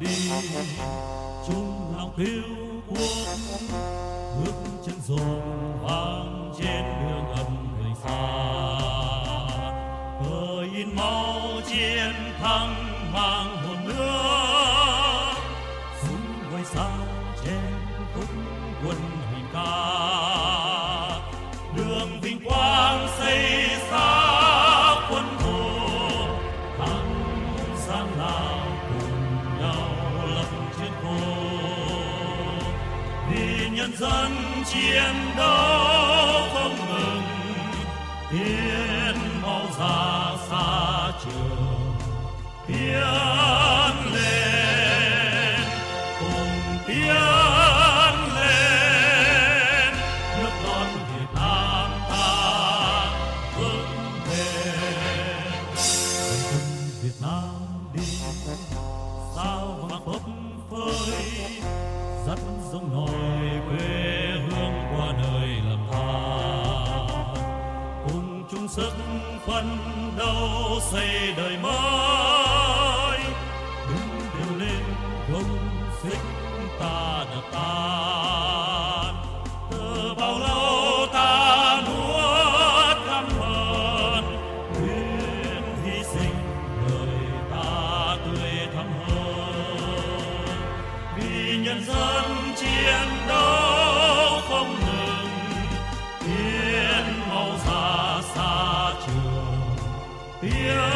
đi. Chung lòng yêu quốc bước chân dồn vang trên đường âm người xa. Cờ in máu chiến thắng mang hồn nước, súng ngoài sao trên khúc quân hình ca. Đường vinh quang xây xa quân hồ, thắng sang lao cùng nhân dân chiến đấu không ngừng tiến mau ra xa trường, tiến lên, cùng tiến lên. Nước non Việt Nam ta vững bền. Quân Việt Nam đi, sao mà bấp phơi dắt giống nổi quê hương qua nơi lầm than cùng chung sức phấn đấu xây đời mới. nhân dân chiến đấu không ngừng tiếng màu ra xa trường tiếng